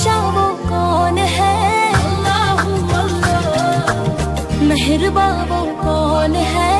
بخشا وہ کون ہے۔ اللہ اللہ۔ مہربا وہ کون ہے؟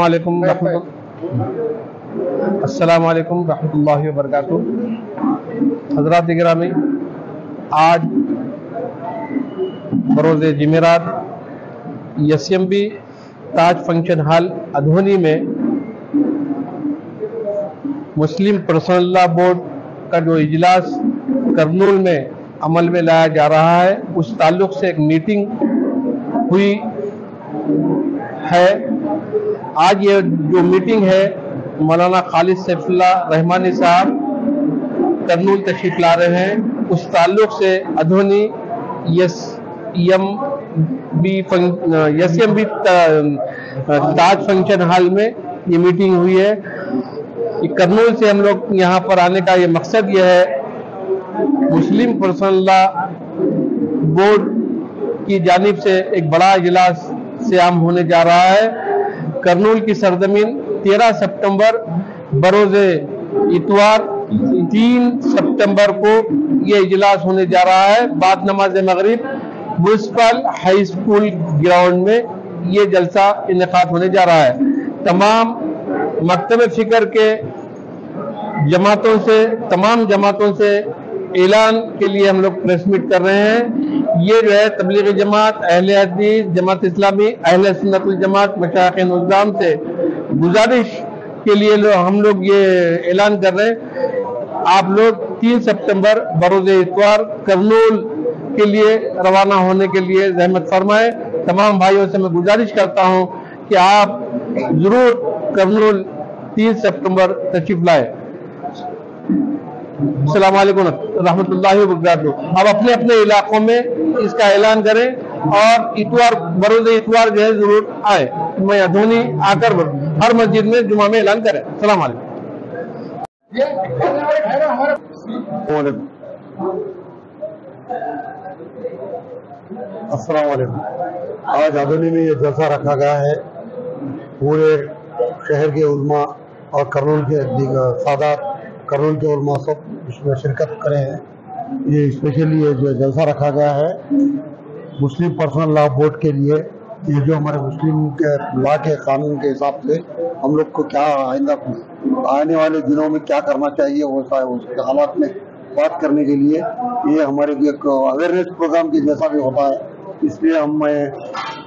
السلام علیکم رحمۃ اللہ السلام علیکم ورحمۃ اللہ وبرکاتہ۔ حضرات گرامی آج بروز جمعرات S M B Taj function hall Adoni میں مسلم پرسنل لا بورڈ کا جو اجلاس کرنول میں عمل میں لایا جا رہا ہے اس تعلق سے ایک میٹنگ ہوئی ہے۔ آج یہ جو میٹنگ ہے، مولانا خالد سیف اللہ رحمانی صاحب کرنول تشریف لا رہے ہیں۔ اس تعلق سے Adoni S M B S M B Taj function hall میں یہ میٹنگ ہوئی ہے۔ کرنول سے ہم لوگ یہاں پر آنے کا یہ مقصد یہ ہے، مسلم پرسن لا بورڈ کی جانب سے ایک بڑا اجلاس سے عام ہونے جا رہا ہے۔ کرنول کی سرزمین تیرہ سپٹمبر بروز اتوار تین سپٹمبر کو یہ اجلاس ہونے جا رہا ہے۔ بعد نماز مغرب میونسپل ہائی اسکول گراؤنڈ میں یہ جلسہ انعقاد ہونے جا رہا ہے۔ تمام مکتب فکر کے جماعتوں سے، تمام جماعتوں سے اعلان کے لیے ہم لوگ پریس میٹ کر رہے ہیں۔ یہ جو ہے تبلیغ جماعت، اہل حدیث، جماعت اسلامی، اہل سنت الجماعت مشاق نظام سے گزارش کے لیے لو ہم لوگ یہ اعلان کر رہے ہیں۔ آپ لوگ تین سپتمبر بروز اتوار کرنول کے لیے روانہ ہونے کے لیے زحمت فرمائے تمام بھائیوں سے میں گزارش کرتا ہوں کہ آپ ضرور کرنول تین سپتمبر تشریف لائے السلام علیکم رحمۃ اللہ وبرکاتہ۔ اب اپنے اپنے علاقوں میں اس کا اعلان کریں اور اتوار، بروز اتوار جو ہے ضرور آئے۔ میں ادھونی آ کر ہر مسجد میں جمعہ میں اعلان کریں۔ السلام علیکم۔ السلام علیکم۔ آج آدھونی میں یہ جلسہ رکھا گیا ہے۔ پورے شہر کے علماء اور کرنول کے سادات کرول جو علماء اس میں شرکت کرے ہیں یہ اسپیشلی یہ جو جلسہ رکھا گیا ہے مسلم پرسنل لا بورڈ کے لیے، یہ جو ہمارے مسلم کے لا کے قانون کے حساب سے ہم لوگ کو کیا آئندہ آنے والے دنوں میں کیا کرنا چاہیے، وہ اس کے حالات میں بات کرنے کے لیے، یہ ہمارے ایک اویئرنیس پروگرام کے جیسا بھی ہوتا ہے۔ اس لیے ہم میں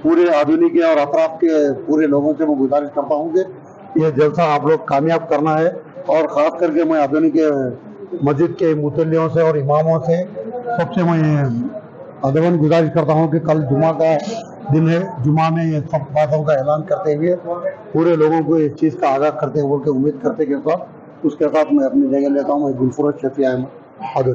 پورے آدھونک اور اطراف کے پورے لوگوں سے میں گزارش کرتا ہوں کہ یہ جلسہ آپ لوگ کامیاب کرنا ہے۔ اور خاص کر کے میں آدمی کے مسجد کے مطلعوں سے اور اماموں سے سب سے میں ادبن گزارش کرتا ہوں کہ کل جمعہ کا دن ہے۔ جمعہ میں یہ سب باتوں کا اعلان کرتے ہوئے پورے لوگوں کو اس چیز کا آگاہ کرتے ہوئے کہ امید کرتے کے ساتھ اس کے ساتھ میں اپنی جگہ لیتا ہوں۔ میں گلفرت شفیع احمد